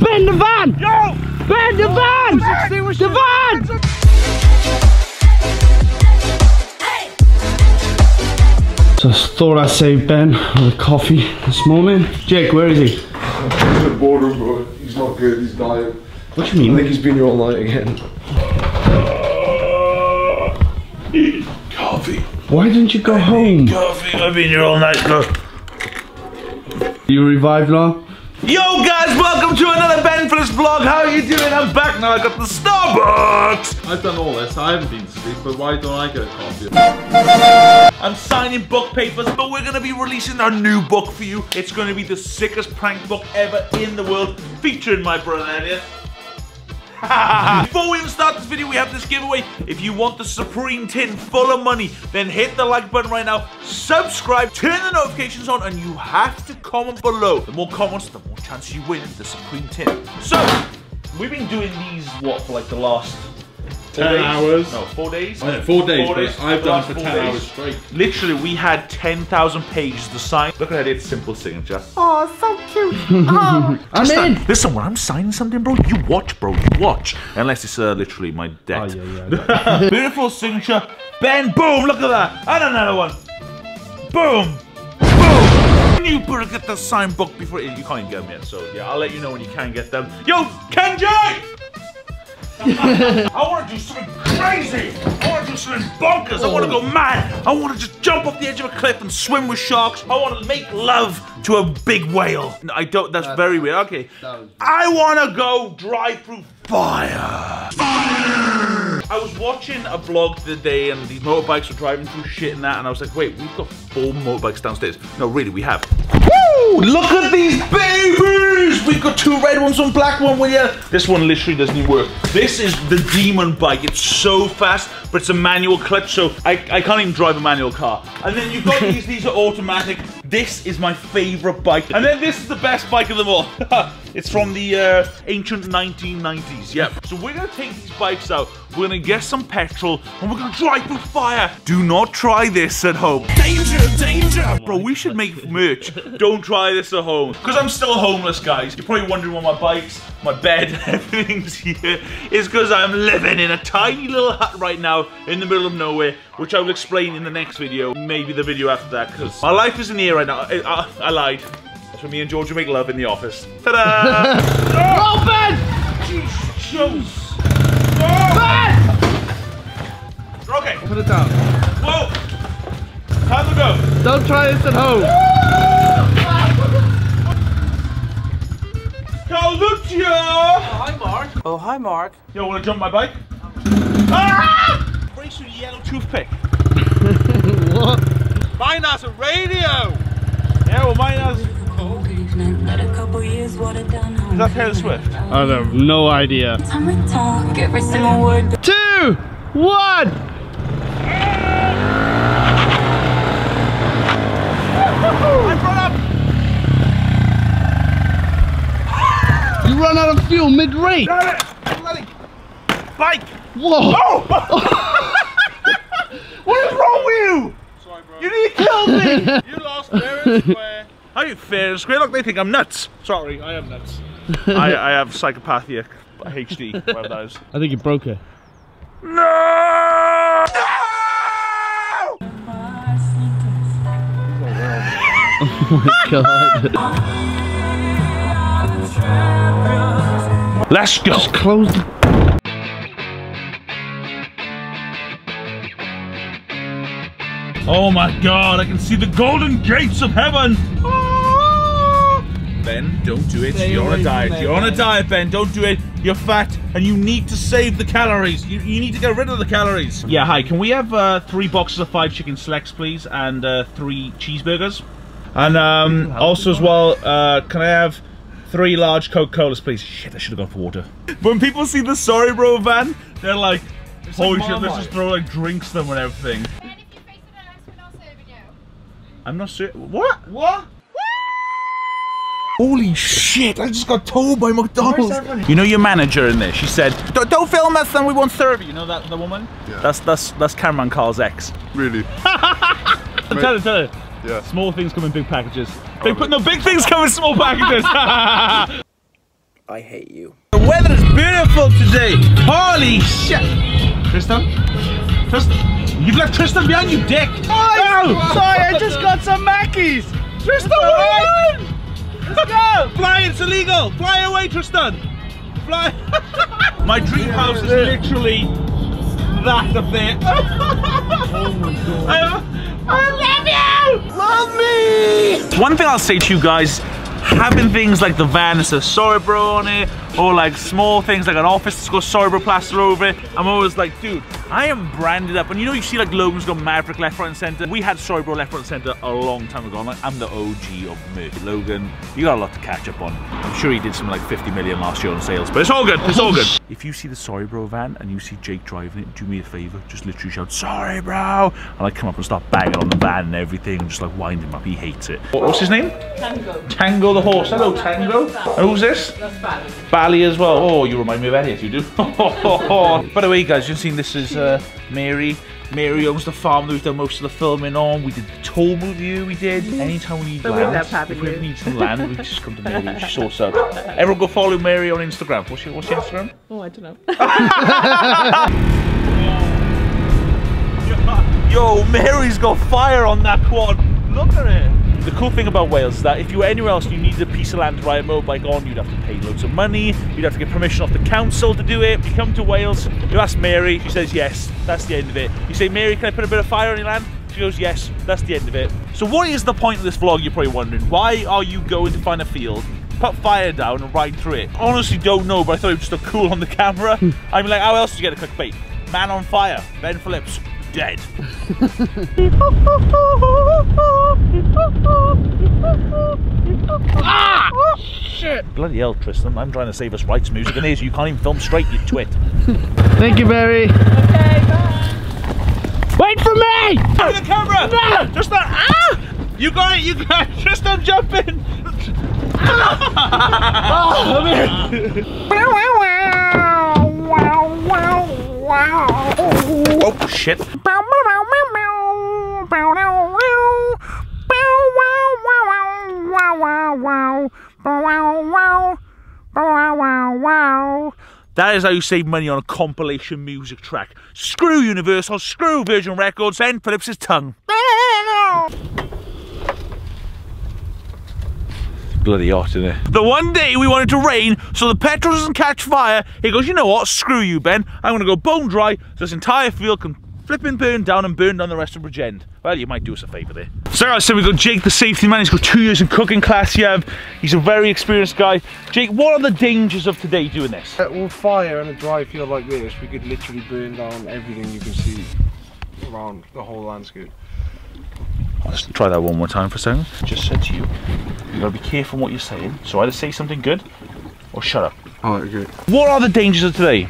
Ben the van! Yo! Ben the van! The van! Just thought I'd save Ben with a coffee this morning. Jake, where is he? the boredom, bro. He's not good. He's dying. What do you mean? I mean? think he's been here all night again. Coffee. Why didn't you go home? Coffee. I've been here all night, bro. You revived now? Yo guys, welcome to another Ben this vlog. How are you doing? I'm back now. I got the Starbucks. I've done all this. I haven't been to sleep, but why don't I get a coffee? I'm signing book papers, but we're gonna be releasing our new book for you. It's gonna be the sickest prank book ever in the world, featuring my brother Elliot. Before we even start this video, we have this giveaway. If you want the Supreme tin full of money, then hit the like button right now, subscribe, turn the notifications on, and you have to comment below. The more comments, the more chance you win the Supreme tin. So, we've been doing these, what, for like the last... four 10 days? hours. No, four days? Oh, yeah, four days, Four days. I've done for 10 days. hours straight. Literally, we had 10,000 pages to sign. Look at its simple signature. I'm in! Listen, when I'm signing something, bro, you watch, bro, you watch. Unless it's uh, literally my Oh, debt. yeah, yeah. Beautiful signature. Ben, boom, look at that. And another one. Boom. Boom. You better get the signed book before you can't get them yet. So yeah, I'll let you know when you can get them. Yo, Kenji! I want to do something crazy. I want to do something bonkers. I want to go mad. I want to just jump off the edge of a cliff and swim with sharks. I want to make love to a big whale. No, I don't. That's very weird. Okay. I want to go drive through fire. I was watching a vlog the day and these motorbikes were driving through shit and that and I was like, wait, we've got four motorbikes downstairs. No, really, we have. Woo! Look at these babies! We've got two red ones, one black one. Well, yeah, this one literally doesn't even work. This is the demon bike. It's so fast, but it's a manual clutch, so I, I can't even drive a manual car. And then you've got these, these are automatic. This is my favorite bike. And then this is the best bike of them all. it's from the uh, ancient 1990s. Yep. So we're gonna take these bikes out. We're gonna get some petrol and we're gonna drive through fire. Do not try this at home. Danger, danger. Bro, we should make merch. Don't try this at home. Because I'm still homeless, guys. You're probably wondering why my bikes, my bed, everything's here. It's because I'm living in a tiny little hut right now in the middle of nowhere, which I will explain in the next video. Maybe the video after that, because my life isn't here right now. I, I, I lied. That's when me and George will make love in the office. Ta-da! Oh, Ben! Jeez, shows. Oh! Okay. Put it down. Whoa. Time to go. Don't try this at home. Caluccia! Hi, Mark. Oh, hi, Mark. Yo, wanna jump my bike? Ah! Race with a yellow toothpick. What? Mine has a radio! Yeah, well, mine has. Is Is that Taylor Swift? I have no idea. Time we talk, every single word Two, one. I brought up! You run out of fuel mid-race. Damn it! Bike! Whoa. Oh! what is wrong with you? Sorry, bro. You need to kill me! You lost fair and square. How you fair and square? Look, they think I'm nuts. Sorry, I am nuts. I, I have psychopathia HD, whatever that is. I think you broke it. No! no! oh my God. Let's go. Close the Oh my god, I can see the golden gates of heaven! Ben, don't do it. Stay You're on a diet. me, You're on a diet, Ben. Don't do it. You're fat and you need to save the calories. You, you need to get rid of the calories. Yeah, hi. Can we have uh, three boxes of five chicken selects, please? And uh, three cheeseburgers? And um, also, as well, uh, can I have three large Coca Colas, please? Shit, I should have gone for water. When people see the Sorry Bro van, they're like, holy shit, let's just throw like drinks them and everything. And if you face it nice, we're not serving you. I'm not sure. What? What? Holy shit, I just got told by McDonald's. You know your manager in there, she said, don't, don't film us and we won't serve you. You know that the woman? Yeah. That's that's that's Cameron Carl's ex. Really? tell her, tell her. Yeah. Small things come in big packages. They oh, put no, big things come in small packages. I hate you. The weather is beautiful today. Holy shit. Tristan? Tristan? You've left Tristan behind, you dick. Oh, Sorry, I just got some Mackies. Tristan, what are you doing? Let's go. Fly, it's illegal. Fly away, Tristan. Fly. My dream house is literally that up there. Oh I, I love you. Love me. One thing I'll say to you guys, having things like the van that says bro on it, or like small things like an office that's got Sorry Bro plaster over it, I'm always like, dude, I am branded up. And you know, you see like Logan's got Maverick left, front, and center. We had Sorry Bro left, front, and center a long time ago. I'm like, I'm the OG of Murphy. Logan, you got a lot to catch up on. I'm sure he did something like 50 million last year on sales, but it's all good. It's all good. if you see the Sorry Bro van and you see Jake driving it, do me a favor, just literally shout, Sorry, bro. And I come up and start banging on the van and everything, and just like wind him up. He hates it. What- What's his name? Tango. Tango the horse. Hello, Tango. And who's this? Bally as well. Oh, you remind me of Elliot, you do. By the way, guys, you've seen this is uh, Mary. Mary owns the farm that we've done most of the filming on. We did the toll review we did. Anytime we need But we land, if we need some land, we just come to Mary. and She sorts out. Everyone go follow Mary on Instagram. What's your, what's your Instagram? Oh, I don't know. Yo, Mary's got fire on that quad. Look at it. The cool thing about Wales is that if you were anywhere else and you needed a piece of land to ride a motorbike on, you'd have to pay loads of money, you'd have to get permission off the council to do it. You come to Wales, you ask Mary, she says yes, that's the end of it. You say, Mary, can I put a bit of fire on your land? She goes, yes, that's the end of it. So what is the point of this vlog, you're probably wondering? Why are you going to find a field, put fire down and ride through it? Honestly don't know, but I thought it would just look cool on the camera. Hmm. I mean like, how else do you get a clickbait? Man on fire, Ben Phillips, dead. Ah! Shit! Bloody hell, Tristan. I'm trying to save us rights music and here's you can't even film straight, you twit. Thank you, Mary. okay, bye. Wait for me! Look at the camera! No! Tristan! Ah! You got it, you got it! Tristan, jump in! oh, shit. That is how you save money on a compilation music track. Screw Universal, screw Virgin Records, and Phillips' tongue. Bloody hot, isn't it? The one day we wanted to rain so the petrol doesn't catch fire, he goes, you know what, screw you, Ben. I'm gonna go bone dry so this entire field can flip and burn down and burn down the rest of Bridgend. Well, you might do us a favour there. So, so we've got Jake, the safety man. He's got two years in cooking class. You have. He's a very experienced guy. Jake, what are the dangers of today doing this? Uh, With fire in a dry field like this, we could literally burn down everything you can see around the whole landscape. Let's try that one more time for a second. Just said to you, you gotta be careful what you're saying. So either say something good or shut up. Oh, okay. What are the dangers of today?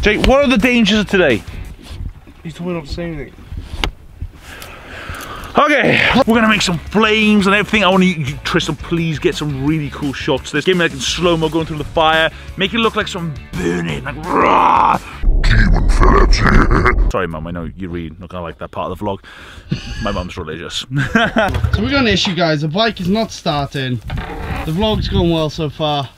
Jake, what are the dangers of today? He's told me not to say anything. Okay, we're gonna make some flames and everything. I want you, Tristan, please get some really cool shots. This give me like in slow mo going through the fire. Make it look like some burning, like raw. Demon Phillips. Sorry, mum. I know you're really not gonna like that part of the vlog. My mum's religious. So we got an issue, guys. The bike is not starting. The vlog's going well so far.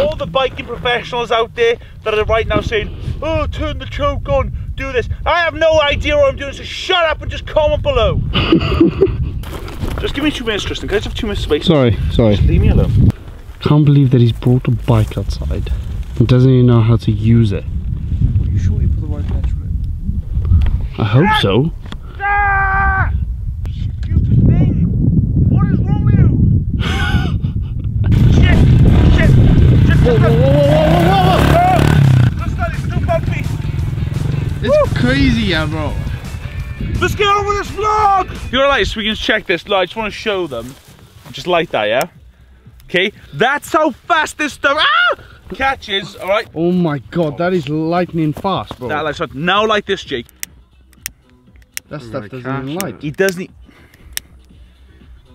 All the biking professionals out there that are right now saying, "Oh, turn the choke on, do this." I have no idea what I'm doing, so shut up and just comment below. just give me two minutes, Tristan. Can I just have two minutes space? Sorry, sorry. Leave me alone. Can't believe that he's brought a bike outside and doesn't even know how to use it. You sure you put the right petrol in? I hope so. Ah! Stupid thing! What is wrong with you? shit! Shit! Shit! Whoa, whoa, whoa, whoa, whoa, whoa! It's too bumpy. It's crazy, yeah, bro. Let's get on with this vlog! You're right, so we can check this. I just want to show them. Just like that, yeah? Okay, that's how fast this stuff ah! catches, alright? Oh my god, that is lightning fast, bro. That like so now like this, Jake. that stuff doesn't even catch light. He doesn't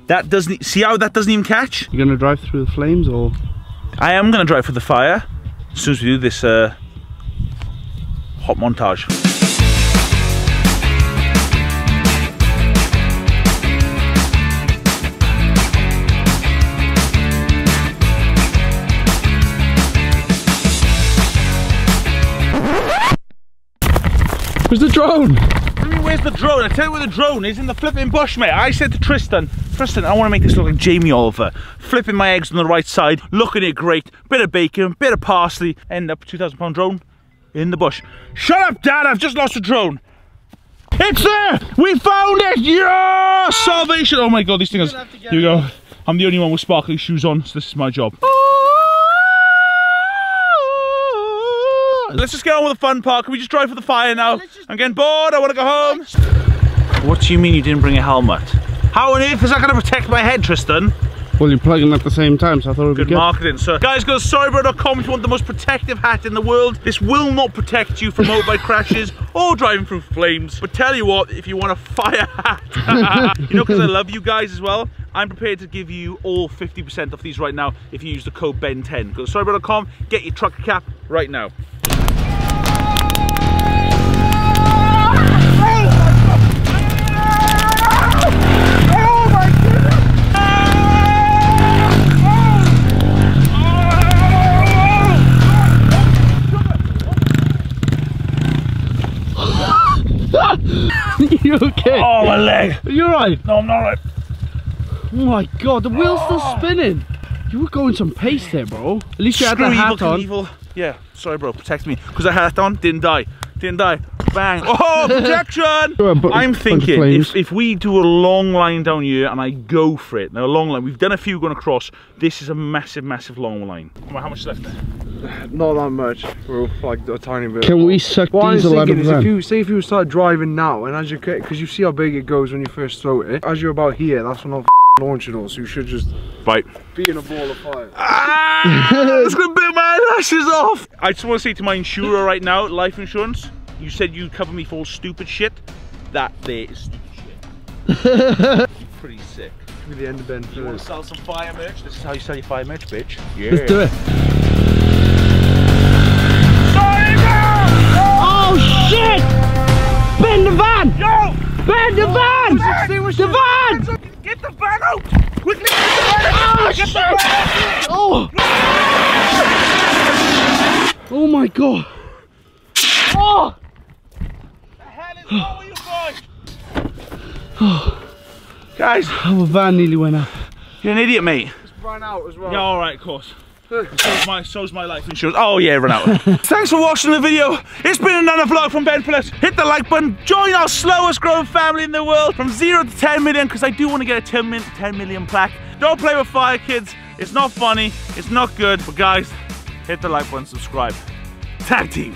That doesn't see how that doesn't even catch? You're gonna drive through the flames or? I am gonna drive for the fire as soon as we do this uh, hot montage. Drone? the drone? where's the drone? I tell you where the drone is in the flipping bush, mate. I said to Tristan, Tristan, I want to make this look like Jamie Oliver. Flipping my eggs on the right side, looking at it great. Bit of bacon, bit of parsley. End up 2,000 pound drone in the bush. Shut up, Dad. I've just lost a drone. It's there! We found it! Yeah! Salvation! Oh my god, these things. Here we go. I'm the only one with sparkly shoes on, so this is my job. Oh, Let's just get on with the fun part. Can we just drive for the fire now? I'm getting bored. I want to go home. What do you mean you didn't bring a helmet? How on earth is that going to protect my head, Tristan? Well, you're plugging at the same time, so I thought it would be Good good. marketing, sir. Guys, go to sorrybro.com if you want the most protective hat in the world. This will not protect you from motorbike crashes or driving through flames. But tell you what, if you want a fire hat, you know, because I love you guys as well, I'm prepared to give you all 50% off these right now if you use the code BEN10. Go to sorrybro.com, get your trucker cap right now. You okay? Oh, my leg. Are you alright? No, I'm not right. Oh my god, the wheel's still oh. spinning. You were going some pace there, bro. At least you had Screw the evil, hat on. Knievel. Yeah, sorry, bro. Protect me. Because I had it on, didn't die. Didn't die. Bang. Oh, protection! Sure, I'm thinking if, if we do a long line down here and I go for it, now a long line, we've done a few going across. This is a massive, massive long line. How much left there? Not that much, bro. Like a tiny bit. Can we suck What I'm diesel out thinking of is if you say if you start driving now and as you because you see how big it goes when you first throw it. As you're about here, that's when I'll launch it all. So you should just Right. be in a ball of fire. Ah, it's gonna burn my eyelashes off. I just want to say to my insurer right now, life insurance. You said you'd cover me for all stupid shit. That there is stupid shit. Pretty sick. Give me the end of bend You want to sell some fire merch? This is how you sell your fire merch, bitch. Yeah. Let's do it. Oh shit! Bend the van! Yo! Bend the van! The van! Get the van out! Quickly get the van out! Oh get shit! the van out! Oh! Oh my god! Oh! The hell is wrong with? Guys, Our van nearly went up. you're an idiot, mate. Run out as well. Yeah, all right, of course. So's my, so's my life insurance. Oh yeah, run out. Thanks for watching the video. It's been another vlog from Ben Phillips. Hit the like button. Join our slowest growing family in the world from zero to 10 million because I do want to get a 10 million, 10 million plaque. Don't play with fire, kids. It's not funny. It's not good. But guys, hit the like button, subscribe. Tag team.